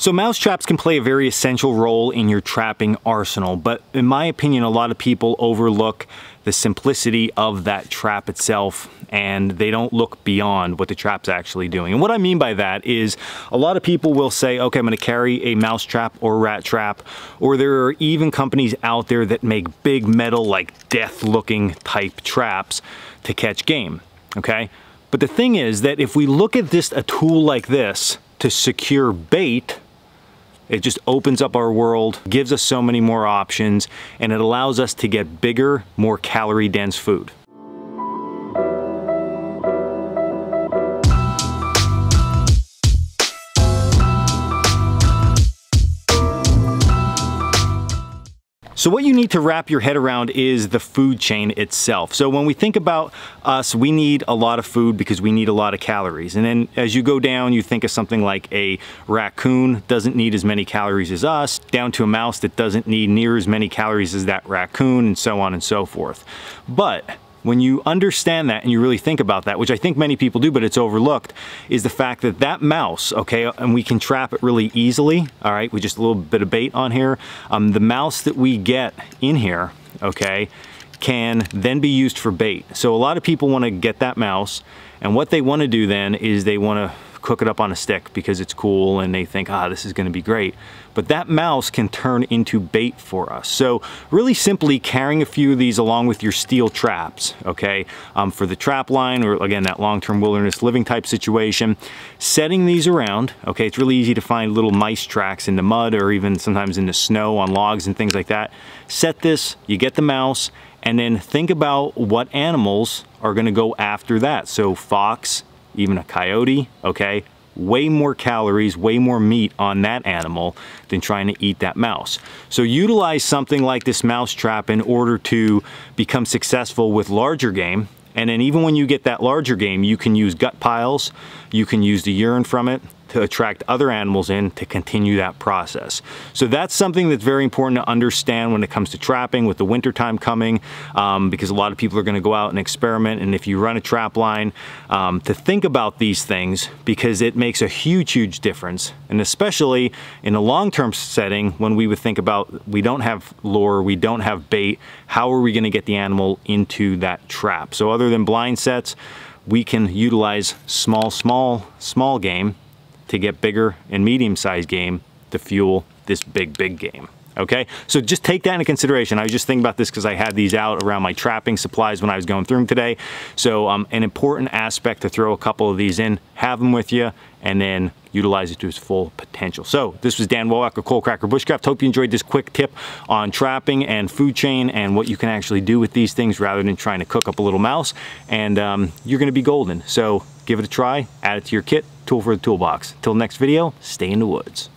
So mouse traps can play a very essential role in your trapping arsenal, but in my opinion, a lot of people overlook the simplicity of that trap itself and they don't look beyond what the trap's actually doing. And what I mean by that is a lot of people will say, okay, I'm gonna carry a mouse trap or rat trap, or there are even companies out there that make big metal, like death looking type traps to catch game, okay? But the thing is that if we look at this, a tool like this to secure bait, it just opens up our world, gives us so many more options, and it allows us to get bigger, more calorie dense food. So what you need to wrap your head around is the food chain itself. So when we think about us, we need a lot of food because we need a lot of calories. And then as you go down, you think of something like a raccoon doesn't need as many calories as us, down to a mouse that doesn't need near as many calories as that raccoon, and so on and so forth. But when you understand that and you really think about that, which I think many people do, but it's overlooked, is the fact that that mouse, okay, and we can trap it really easily, all right, with just a little bit of bait on here. Um, the mouse that we get in here, okay, can then be used for bait. So a lot of people want to get that mouse, and what they want to do then is they want to cook it up on a stick because it's cool and they think, ah, this is gonna be great. But that mouse can turn into bait for us. So really simply carrying a few of these along with your steel traps, okay? Um, for the trap line or again, that long-term wilderness living type situation, setting these around, okay? It's really easy to find little mice tracks in the mud or even sometimes in the snow on logs and things like that. Set this, you get the mouse, and then think about what animals are gonna go after that. So fox, even a coyote, okay? Way more calories, way more meat on that animal than trying to eat that mouse. So utilize something like this mouse trap in order to become successful with larger game. And then even when you get that larger game, you can use gut piles, you can use the urine from it, to attract other animals in to continue that process. So that's something that's very important to understand when it comes to trapping with the winter time coming um, because a lot of people are gonna go out and experiment and if you run a trap line, um, to think about these things because it makes a huge, huge difference. And especially in a long-term setting when we would think about we don't have lure, we don't have bait, how are we gonna get the animal into that trap? So other than blind sets, we can utilize small, small, small game to get bigger and medium-sized game to fuel this big, big game. Okay, so just take that into consideration. I was just thinking about this because I had these out around my trapping supplies when I was going through them today. So um, an important aspect to throw a couple of these in, have them with you, and then utilize it to its full potential. So this was Dan Wowak, Cold Cracker Bushcraft. Hope you enjoyed this quick tip on trapping and food chain and what you can actually do with these things rather than trying to cook up a little mouse. And um, you're gonna be golden. So give it a try, add it to your kit, tool for the toolbox. Till next video, stay in the woods.